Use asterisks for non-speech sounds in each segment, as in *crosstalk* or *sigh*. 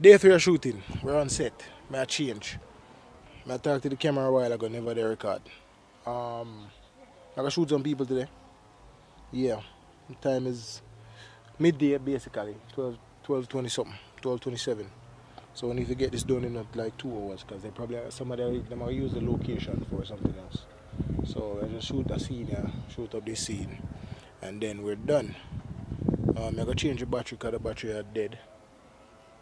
Day three of shooting, we're on set. May I change. May I talk to the camera a while ago, never they record. Um, I gotta shoot some people today. Yeah, the time is midday basically, 12, 12 20 something, 12 27. So we need to get this done in like two hours because they probably some of them, them might use the location for something else. So I just shoot a scene, yeah, shoot up this scene, and then we're done. Um, I gotta change the battery because the battery are dead,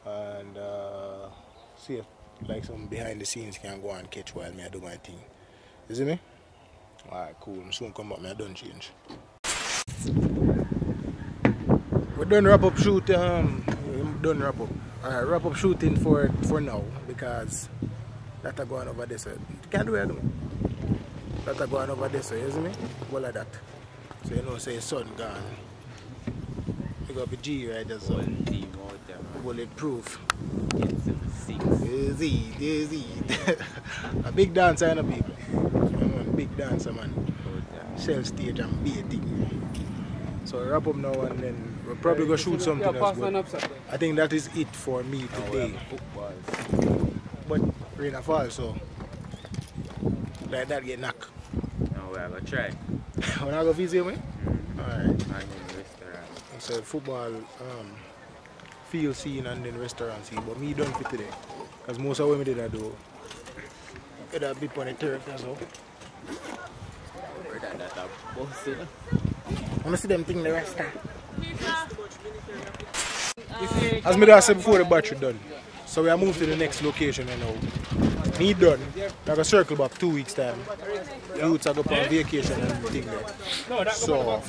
and uh, see if like some behind the scenes can go and catch while me I do my thing. You see me? Alright, cool. I'm soon come back. Me I done change. We're done wrap up shoot. Um, done wrap up. Alright, wrap up shooting for for now because that are going over this way. You can't do it. That are going over this way. You see me? All of that. So you know, say sun gone. You got the G right there. So One team out there. bulletproof. Get to the six. There's it, there's it. a big dancer, you know, people. Yeah, man, big dancer, man. Out there. Shell stage and baiting. So we wrap up now and then we'll probably go shoot something else. But I think that is it for me today. have footballs. But rain a fall, so like that get knocked. Now we have a try. *laughs* when I go visit me, mm-hmm. alright. Restaurant. So football um, field scene and then restaurant scene. But me done for today. Because most of what me did I do, it a bit on the turf, that's all. A you? I wanna see them thing the rest. As me I said before the battery done. So we are moved to the next location you know. Me done. I got circle back two weeks time. Youths are go on vacation and thing there. So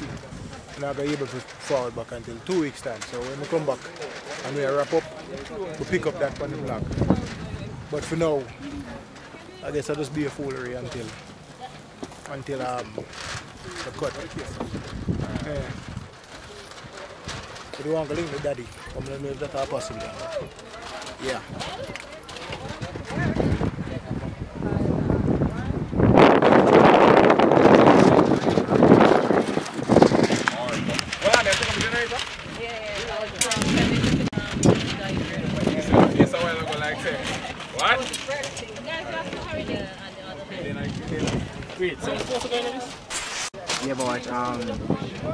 I'm not gonna able to forward back until two weeks time. So when we come back and we wrap up, we pick up that on the block. But for now, I guess I'll just be a foolery until until um the cut. Yeah. So you want to link with daddy? Let me know if that's possible. Yeah. Yes, a while ago, like say. What? Wait, so you supposed to go into this? You ever um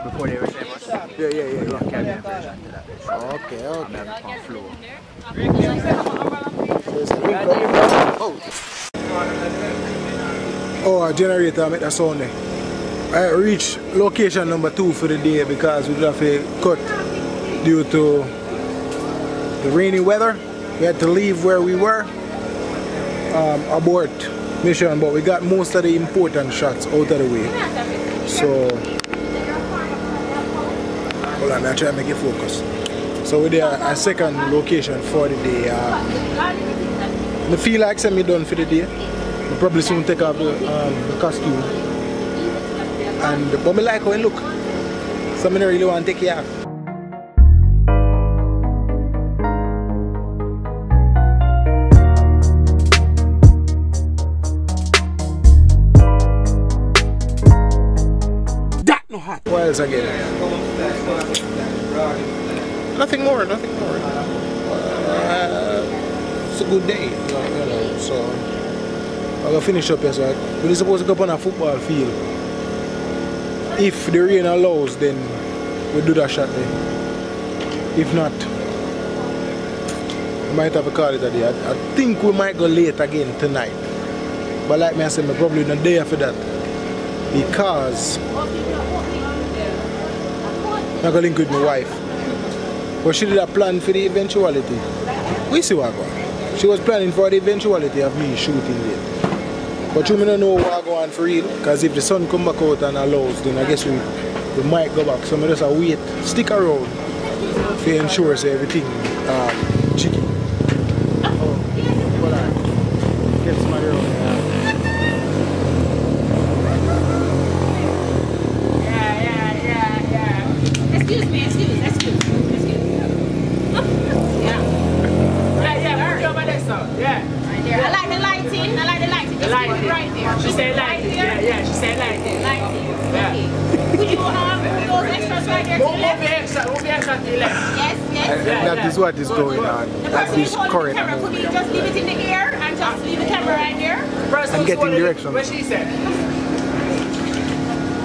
before they were famous? Yeah, yeah, yeah, yeah. Caribbean version to that. Okay, I'm okay. having on flow. There's a link. Oh. Oh, a generator make that sound there. I reached location number two for the day because we have a cut due to the rainy weather. We had to leave where we were, um, abort mission, but we got most of the important shots out of the way. So, hold on, I try to make it focus. So we're there a second location for the day. Uh, I feel like send me done for the day. We probably soon take off the, um, the costume. And but me like how it look. So I don't really want to take it off. No hot. What else again? Nothing more, nothing more. Uh, it's a good day, you know, so I'm gonna finish up here. So we're supposed to go up on a football field. If the rain allows, then we do that shot there. If not, we might have to call it a day. I, I think we might go late again tonight. But like me I said, me probably not there for that. Because I'm gonna link with my wife. But she did a plan for the eventuality. We see what go on. She was planning for the eventuality of me shooting it. But you may not know what go on for real. Because if the sun come back out and allows, then I guess we, we might go back. So I just a wait, stick around to ensure everything um, 19? I like the light. The light right there. She said light. Yeah, yeah, she said light. Light. Yeah. Okay. Would Yes, yes. That is what is going on. That is current. camera, could you just leave it in the air and just leave the camera right there? I'm getting directions. What she said.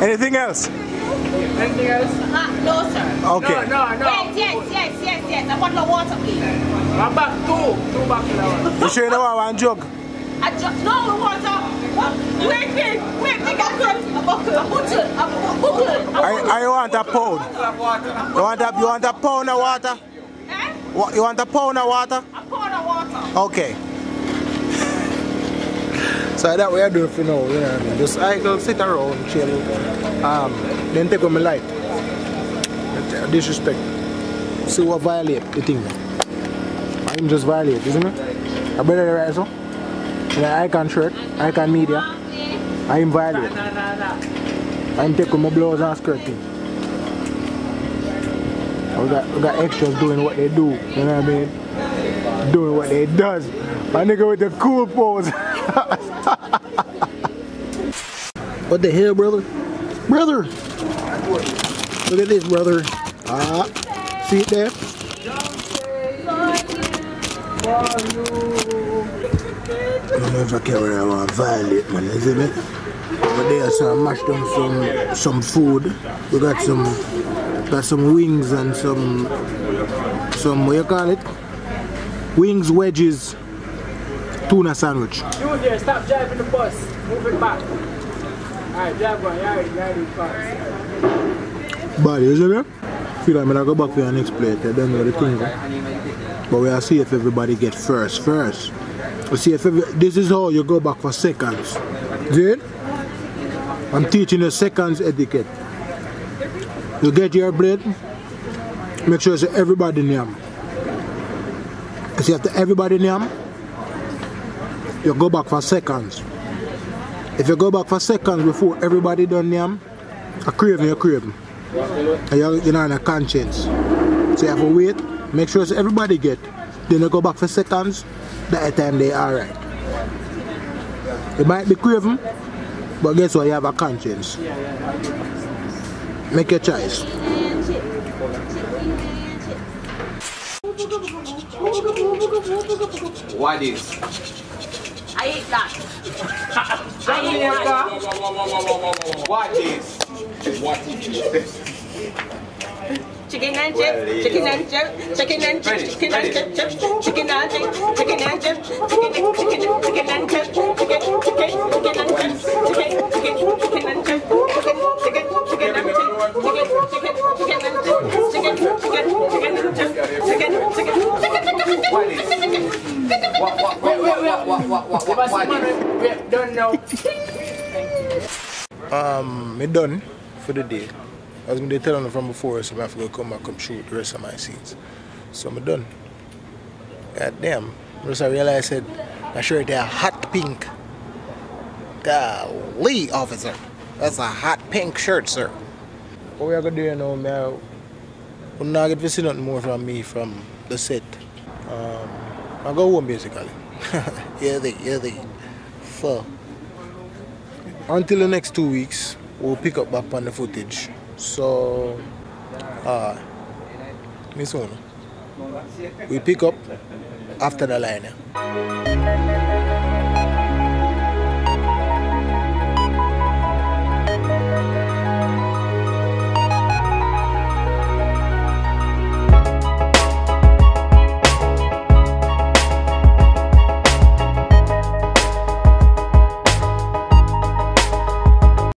Anything else? Anything else? Uh, no, sir. Okay. No, no, no. Wait, yes, yes, yes, yes. I want the water, please. I'm back two. Two back in the You sure you know I want jug? I just, no water. What? Wait, wait, wait. They got a buckle, a bottle, a buckle. I, I want a pound. You want a, you want a pound of water? Eh? What, you want a pound of water? A pound of water. Okay. *laughs* So that we are doing for now, you know what I mean? Just I go sit around, chill. Um, then take on my light. Disrespect. See what violate the thing. I'm just violate, isn't it? I better right so. Yeah, icon shirt, icon media. I'm violate. Nah, nah, nah. I'm taking my blouse and skirt thing. We got, we got extras doing what they do, you know what I mean? Doing what they does. My nigga with the cool pose. *laughs* what the hell, brother? Brother! Look at this, brother. Ah, see it there? I don't know if I carry that one violate, man, you see me? But there, so I mashed down some some food. We got some got some wings and some some what you call it? Wings, wedges, tuna sandwich. You there, stop driving the bus. Move it back. Alright, drive one. Yeah, yeah, yeah, Body, isn't it? Feel like I'm gonna go back for your next plate. I don't know the thing. But we'll see if everybody get first first. We'll see if this is how you go back for seconds. It? I'm teaching you seconds etiquette. You get your plate, make sure it's everybody yam. See after everybody yam, you go back for seconds. If you go back for seconds before everybody done yam, a craving, a craving. You're, you're not in a conscience. So you have to wait, make sure it's everybody get. Then you go back for seconds, that time they alright. It might be craving, but guess what? You have a conscience. Make your choice. And chips. Chicken and. What is? I eat that. Jamaica. What is? What is? Chicken and chips, chicken and chips, chicken and chips, chicken and chips, Chicken and chips, chicken and chips, chicken and chips, chicken, chicken, chicken and chips, chicken, and chicken, chicken and chips, chicken, and chicken, and chicken and chips, chicken, chicken, chicken and chips, chicken, and chicken, chicken and chips, chicken, and chicken, and chicken and chips, chicken, chicken, chicken, What is? What, what, what, what, what, what, what, Give what, us what the is? money. We're done now. Um, me done for the day. I was going to tell them from before, so I have to come back and shoot the rest of my scenes. So I'm done. God damn. Once I realized I said, my shirt there hot pink. Golly, officer. That's a hot pink shirt, sir. What we are going to do now, man? We're not going to see nothing more from me from the set. Um, I'll go home basically. *laughs* yeah, they, yeah, they. So, until the next two weeks, we'll pick up back on the footage. So, uh, Miss Ono, we pick up after the line.